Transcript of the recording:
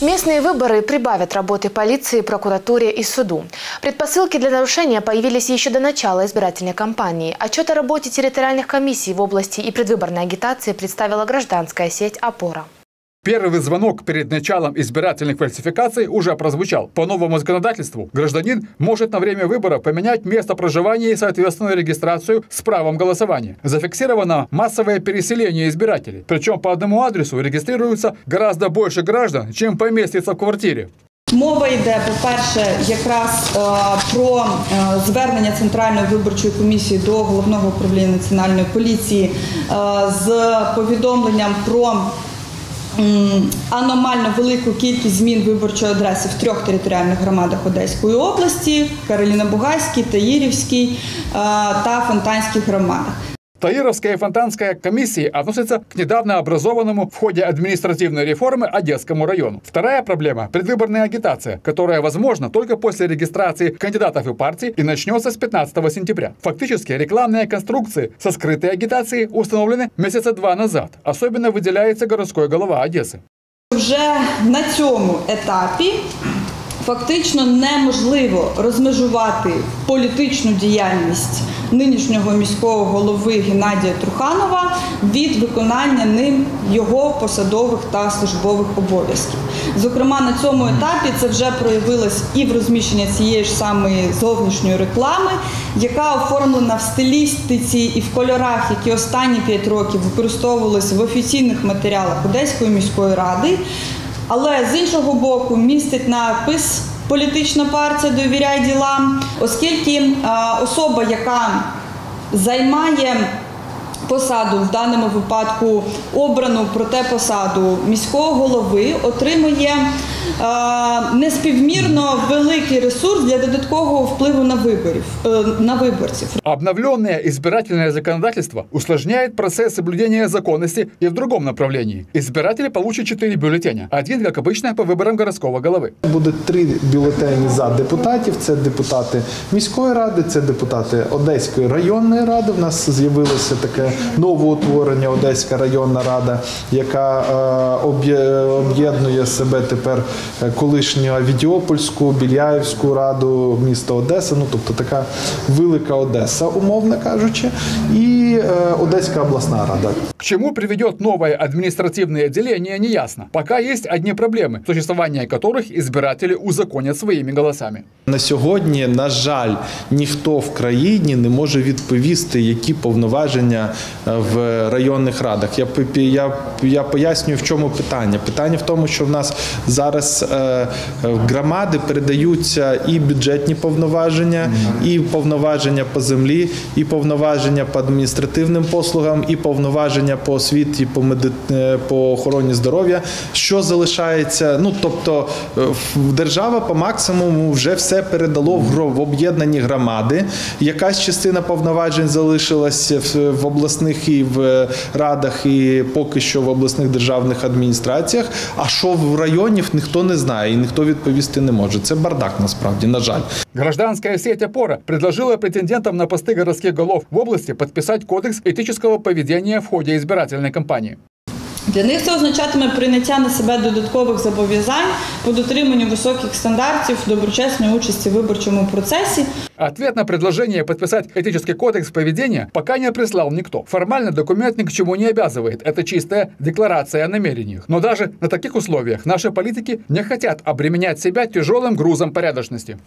Местные выборы прибавят работы полиции, прокуратуре и суду. Предпосылки для нарушения появились еще до начала избирательной кампании. Отчет о работе территориальных комиссий в области и предвыборной агитации представила гражданская сеть «Опора». Первый звонок перед началом избирательных фальсификаций уже прозвучал. По новому законодательству гражданин может на время выборов поменять место проживания и соответственную регистрацию с правом голосования. Зафиксировано массовое переселение избирателей. Причем по одному адресу регистрируется гораздо больше граждан, чем поместится в квартире. Мова йде, по-перше, якраз е, про е, звернення Центральної виборчої комісії до головного управління національної поліції е, з повідомленням про м, аномально велику кількість змін виборчої адреси в трьох територіальних громадах Одеської області: Кароліно-Бугайській, Таїрівській та Фонтанській громадах. Таировская и Фонтанская комиссии относятся к недавно образованному в ходе административной реформы Одесскому району. Вторая проблема – предвыборная агитация, которая возможна только после регистрации кандидатов и партий и начнется с 15 сентября. Фактически рекламные конструкции со скрытой агитацией установлены месяца два назад. Особенно выделяется городской голова Одессы. Вже на цьому етапі фактично неможливо розмежувати політичну діяльність нинішнього міського голови Геннадія Труханова від виконання ним його посадових та службових обов'язків. Зокрема, на цьому етапі це вже проявилось і в розміщенні цієї ж самої зовнішньої реклами, яка оформлена в стилістиці і в кольорах, які останні 5 років використовувалися в офіційних матеріалах Одеської міської ради. Але з іншого боку містить напис політична партія довіряй ділам, оскільки е, особа, яка займає посаду в даному випадку обрану проте посаду міського голови, отримує неспівмірно великий ресурс для додаткового впливу на виборів е, на виборців. Обновленное избирательное законодательство усложняет процесс соблюдения законности и в другом направлении. Избиратели получат 4 бюллетеня. Один, как обычно, по выборам городского головы. Буде три бюлетені за депутатів. Це депутати міської ради, це депутати Одеської районної ради. У нас з'явилося таке новоутворення Одеська районна рада, яка е, об'є- об'єднує себе тепер е, колишню Авідіопольську, Біляївську раду міста Одеса. Ну тобто така велика Одеса, умовно кажучи, і е, Одеська обласна рада. К чему приведет новое административное отделение, неясно. Пока есть одни проблемы, существование которых избиратели узаконят своими голосами. На сьогодні, на жаль, ніхто в країні не може відповісти, які повноваження е, в районних радах. Я, я, я пояснюю, в чому питання. Питання в тому, що в нас зараз е, громади передаються і бюджетні повноваження, і повноваження по землі, і повноваження по адміністративним послугам, і повноваження по освіті, по, меди... е, по охороні здоров'я. Що залишається? Ну тобто е, держава по максимуму вже все передало в, об'єднані громади. Якась частина повноважень залишилася в, обласних і в е, радах, і поки що в обласних державних адміністраціях. А що в районів ніхто не знає і ніхто відповісти не може. Це бардак насправді, на жаль. Гражданская сеть «Опора» предложила претендентам на посты городских голов в области подписать кодекс этического поведения в ходе избирательной кампании. Для них це означатиме прийняття на себе додаткових зобов'язань по дотриманню високих стандартів доброчесної участі в виборчому процесі. Ответ на предложение подписать этический кодекс поведения пока не прислал никто. Формально документ ни к чему не обязывает. Это чистая декларация о намерениях. Но даже на таких условиях наши политики не хотят обременять себя тяжелым грузом порядочности.